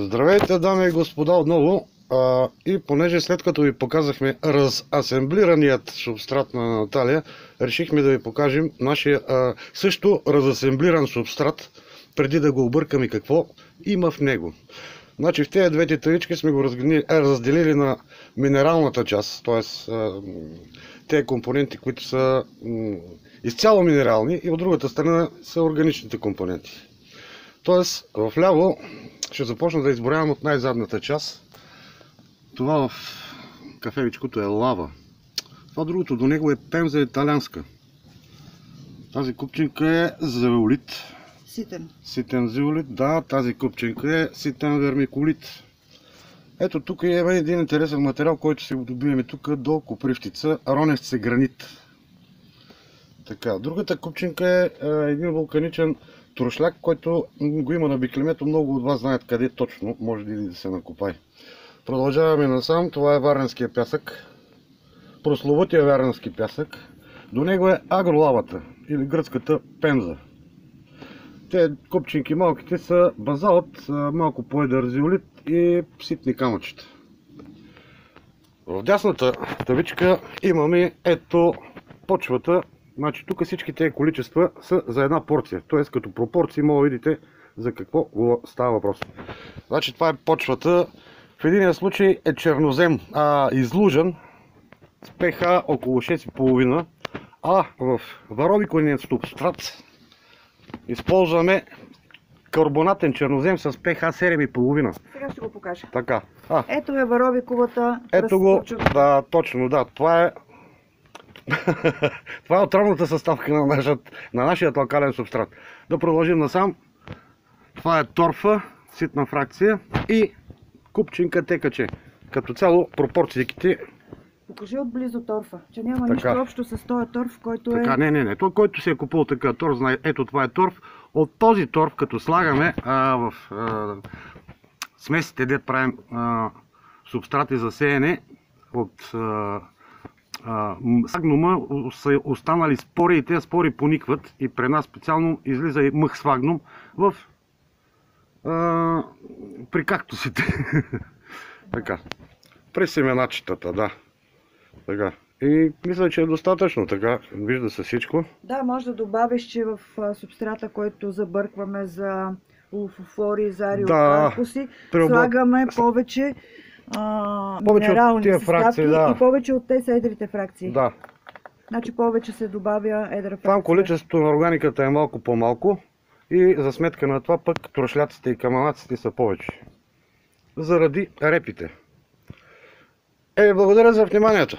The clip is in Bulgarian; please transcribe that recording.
Здравейте, дами и господа, отново. А, и понеже след като ви показахме разасемблираният субстрат на Наталия, решихме да ви покажем нашия а, също разасемблиран субстрат, преди да го объркаме какво има в него. Значи в тези двете тавички сме го разделили на минералната част, т.е. тези компоненти, които са изцяло минерални и от другата страна са органичните компоненти. Тоест, в ляво ще започна да изборявам от най-задната част. Това в кафевичкото е лава. Това другото до него е пемза италянска. Тази купчинка е зеолит. Ситен. Ситен зеолит, да, тази купчинка е ситен вермикулит. Ето тук има един интересен материал, който си го добиваме тук до Копривтица, роневце гранит. Така, другата купчинка е, е един вулканичен трошляк, който го има на биклемето. Много от вас знаят къде точно може да се накопай. Продължаваме насам. Това е варненския пясък. Прословутия варненски пясък. До него е агролавата или гръцката пенза. Те купчинки малките са базалт, малко по-едър зиолит и ситни камъчета. В дясната тавичка имаме ето почвата. Значи тук всички тези количества са за една порция. Т.е. като пропорции мога да видите за какво го става въпрос. Значи това е почвата. В единия случай е чернозем, а, излужен с pH около 6,5, а в варобиконият субстрат използваме карбонатен чернозем с pH 7,5. Сега ще го покажа. Така. А, Ето е варобиковата ето го. Да, точно, да. Това е това е отровната съставка на, нашия, на нашия локален субстрат. Да продължим насам. Това е торфа, ситна фракция и купчинка текаче. Като цяло пропорциите Покажи отблизо торфа, че няма Така. нищо общо с този торф, който Така, е... не, не, не. Той, който си е купувал такъв торф, знае, ето това е торф. От този торф, като слагаме а, в а, смесите, дет правим а, субстрати за сеене, от а, а, сагнума са останали спори и тези спори поникват и при нас специално излиза и мъх свагнум в а, при кактусите. така. При семеначетата, да. Така. И мисля, че е достатъчно така. Вижда се всичко. Да, може да добавиш, че в субстрата, който забъркваме за улфофори, зари, Да. да. Преобла- слагаме повече а, Повече от тия фракции, да. и повече от те са едрите фракции. Да. Значи повече се добавя едра фракция. Там количеството на органиката е малко по-малко и за сметка на това пък трошляците и каманаците са повече. Заради репите. Е, благодаря за вниманието.